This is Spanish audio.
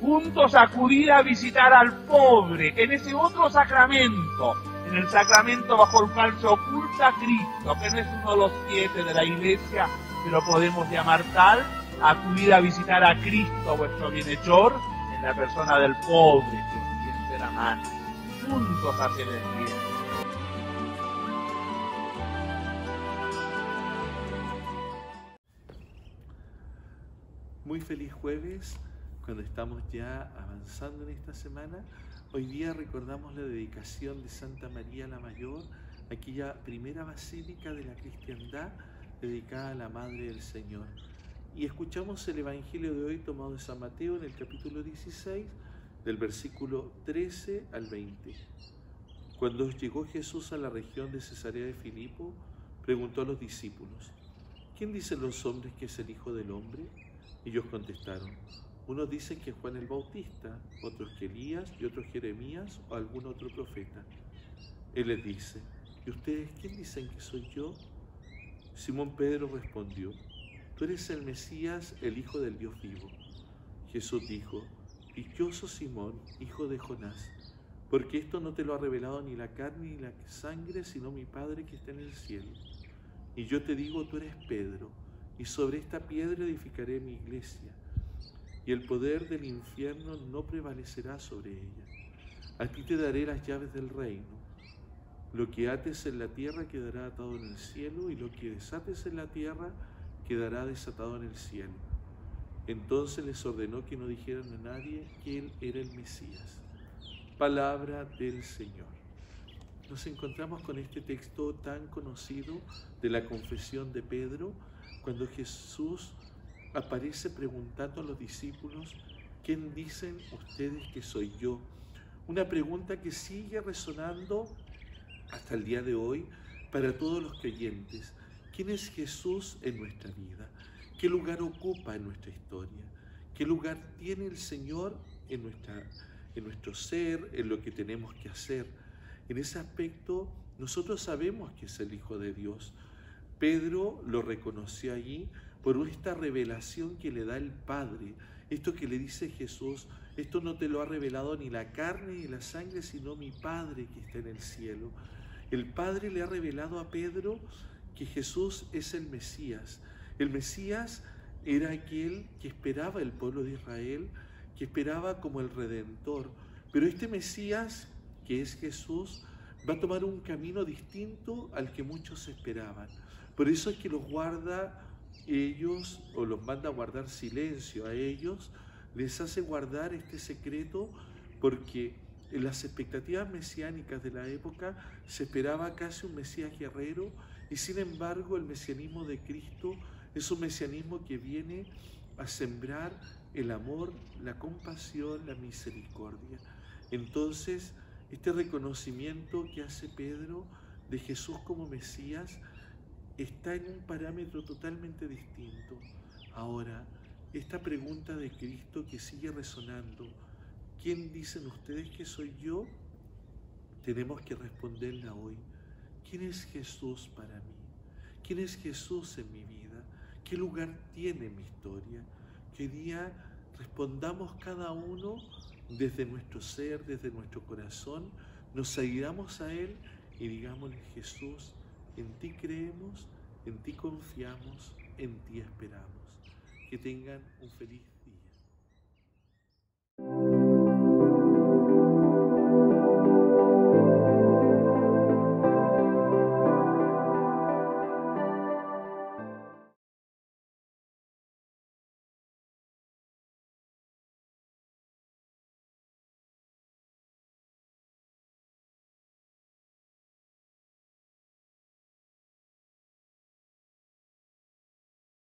juntos acudir a visitar al pobre en ese otro sacramento, en el sacramento bajo el cual se oculta Cristo, que no es uno de los siete de la iglesia, pero podemos llamar tal, acudir a visitar a Cristo, vuestro bienhechor, en la persona del pobre que siente la mano, juntos hacia el cielo. Muy feliz jueves cuando estamos ya avanzando en esta semana. Hoy día recordamos la dedicación de Santa María la Mayor, aquella primera basílica de la cristiandad dedicada a la Madre del Señor. Y escuchamos el Evangelio de hoy tomado de San Mateo en el capítulo 16, del versículo 13 al 20. Cuando llegó Jesús a la región de Cesarea de Filipo, preguntó a los discípulos, ¿quién dicen los hombres que es el Hijo del Hombre? Ellos contestaron, unos dicen que Juan el Bautista, otros que Elías y otros Jeremías o algún otro profeta. Él les dice, ¿y ustedes quién dicen que soy yo? Simón Pedro respondió, tú eres el Mesías, el Hijo del Dios vivo. Jesús dijo, dichoso Simón, hijo de Jonás, porque esto no te lo ha revelado ni la carne ni la sangre, sino mi Padre que está en el cielo. Y yo te digo, tú eres Pedro y sobre esta piedra edificaré mi iglesia, y el poder del infierno no prevalecerá sobre ella. A ti te daré las llaves del reino. Lo que ates en la tierra quedará atado en el cielo, y lo que desates en la tierra quedará desatado en el cielo. Entonces les ordenó que no dijeran a nadie que él era el Mesías. Palabra del Señor. Nos encontramos con este texto tan conocido de la confesión de Pedro, cuando Jesús aparece preguntando a los discípulos, ¿quién dicen ustedes que soy yo? Una pregunta que sigue resonando hasta el día de hoy para todos los creyentes. ¿Quién es Jesús en nuestra vida? ¿Qué lugar ocupa en nuestra historia? ¿Qué lugar tiene el Señor en, nuestra, en nuestro ser, en lo que tenemos que hacer? En ese aspecto, nosotros sabemos que es el Hijo de Dios. Pedro lo reconoció allí por esta revelación que le da el Padre. Esto que le dice Jesús, esto no te lo ha revelado ni la carne ni la sangre, sino mi Padre que está en el cielo. El Padre le ha revelado a Pedro que Jesús es el Mesías. El Mesías era aquel que esperaba el pueblo de Israel, que esperaba como el Redentor. Pero este Mesías, que es Jesús, va a tomar un camino distinto al que muchos esperaban. Por eso es que los guarda ellos o los manda a guardar silencio a ellos, les hace guardar este secreto porque en las expectativas mesiánicas de la época se esperaba casi un Mesías guerrero y sin embargo el mesianismo de Cristo es un mesianismo que viene a sembrar el amor, la compasión, la misericordia. Entonces, este reconocimiento que hace Pedro de Jesús como Mesías está en un parámetro totalmente distinto. Ahora, esta pregunta de Cristo que sigue resonando, ¿quién dicen ustedes que soy yo? Tenemos que responderla hoy. ¿Quién es Jesús para mí? ¿Quién es Jesús en mi vida? ¿Qué lugar tiene mi historia? Que día respondamos cada uno desde nuestro ser, desde nuestro corazón, nos seguiramos a Él y digámosle Jesús, en ti creemos, en ti confiamos, en ti esperamos. Que tengan un feliz